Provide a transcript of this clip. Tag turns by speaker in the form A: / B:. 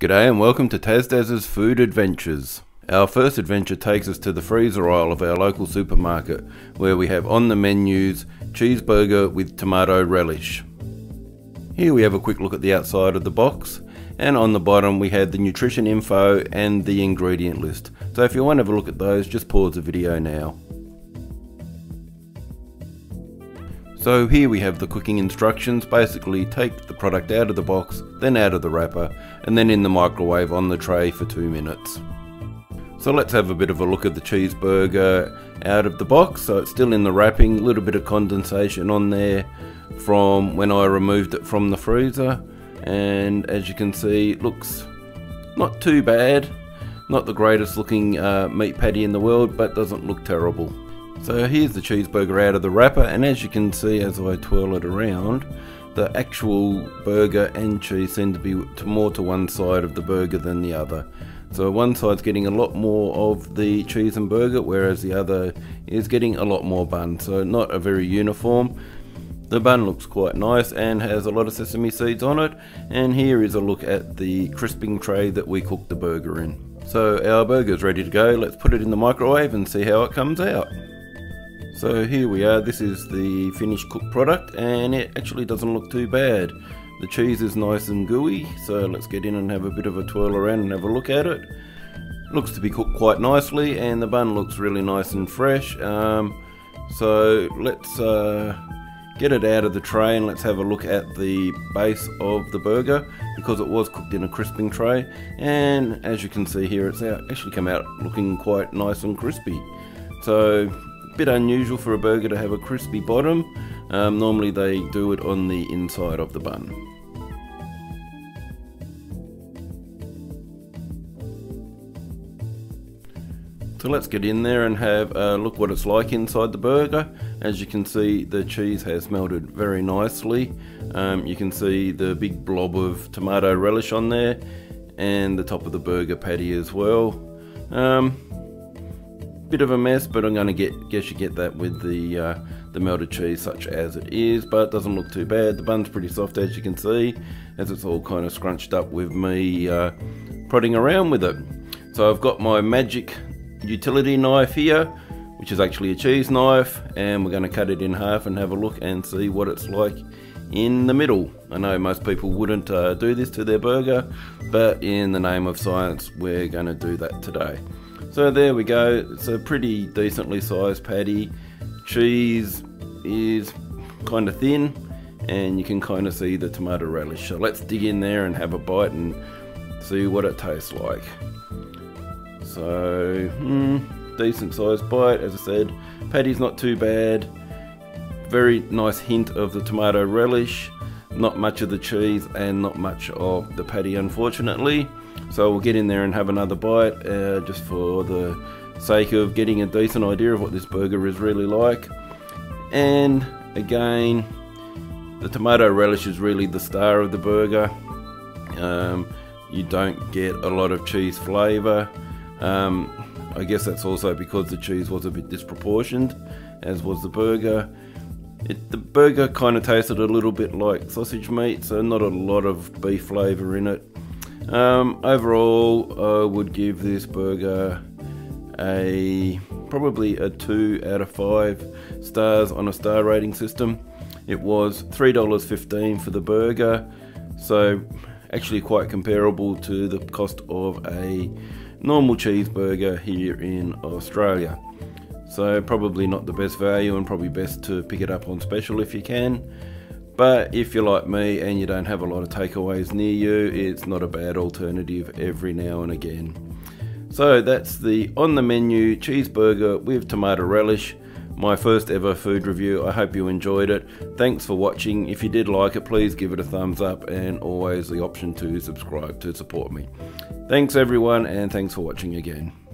A: G'day and welcome to Tasdaz's Food Adventures. Our first adventure takes us to the freezer aisle of our local supermarket where we have on the menus cheeseburger with tomato relish. Here we have a quick look at the outside of the box and on the bottom we have the nutrition info and the ingredient list. So if you want to have a look at those just pause the video now. So here we have the cooking instructions, basically take the product out of the box, then out of the wrapper, and then in the microwave on the tray for 2 minutes. So let's have a bit of a look at the cheeseburger out of the box. So it's still in the wrapping, a little bit of condensation on there from when I removed it from the freezer. And as you can see, it looks not too bad. Not the greatest looking uh, meat patty in the world, but doesn't look terrible. So here's the cheeseburger out of the wrapper and as you can see as I twirl it around the actual burger and cheese seem to be more to one side of the burger than the other. So one side's getting a lot more of the cheese and burger whereas the other is getting a lot more bun so not a very uniform. The bun looks quite nice and has a lot of sesame seeds on it and here is a look at the crisping tray that we cooked the burger in. So our burger is ready to go, let's put it in the microwave and see how it comes out. So here we are, this is the finished cooked product and it actually doesn't look too bad. The cheese is nice and gooey, so let's get in and have a bit of a twirl around and have a look at it. Looks to be cooked quite nicely and the bun looks really nice and fresh. Um, so let's uh, get it out of the tray and let's have a look at the base of the burger because it was cooked in a crisping tray and as you can see here it's actually come out looking quite nice and crispy. So bit unusual for a burger to have a crispy bottom. Um, normally they do it on the inside of the bun. So let's get in there and have a look what it's like inside the burger. As you can see the cheese has melted very nicely. Um, you can see the big blob of tomato relish on there and the top of the burger patty as well. Um, bit of a mess, but I'm going to get guess you get that with the uh, the melted cheese such as it is, but it doesn't look too bad. The bun's pretty soft as you can see, as it's all kind of scrunched up with me uh, prodding around with it. So I've got my magic utility knife here, which is actually a cheese knife, and we're going to cut it in half and have a look and see what it's like in the middle. I know most people wouldn't uh, do this to their burger, but in the name of science, we're going to do that today. So there we go. It's a pretty decently sized patty. Cheese is kind of thin and you can kind of see the tomato relish. So let's dig in there and have a bite and see what it tastes like. So, hmm, decent sized bite. As I said, patty's not too bad. Very nice hint of the tomato relish. Not much of the cheese and not much of the patty, unfortunately. So we'll get in there and have another bite uh, just for the sake of getting a decent idea of what this burger is really like. And again, the tomato relish is really the star of the burger. Um, you don't get a lot of cheese flavour. Um, I guess that's also because the cheese was a bit disproportioned, as was the burger. It, the burger kind of tasted a little bit like sausage meat, so not a lot of beef flavour in it. Um, overall, I would give this burger a probably a 2 out of 5 stars on a star rating system. It was $3.15 for the burger, so actually quite comparable to the cost of a normal cheeseburger here in Australia. So probably not the best value and probably best to pick it up on special if you can. But if you're like me and you don't have a lot of takeaways near you, it's not a bad alternative every now and again. So that's the on the menu cheeseburger with tomato relish. My first ever food review. I hope you enjoyed it. Thanks for watching. If you did like it, please give it a thumbs up and always the option to subscribe to support me. Thanks everyone and thanks for watching again.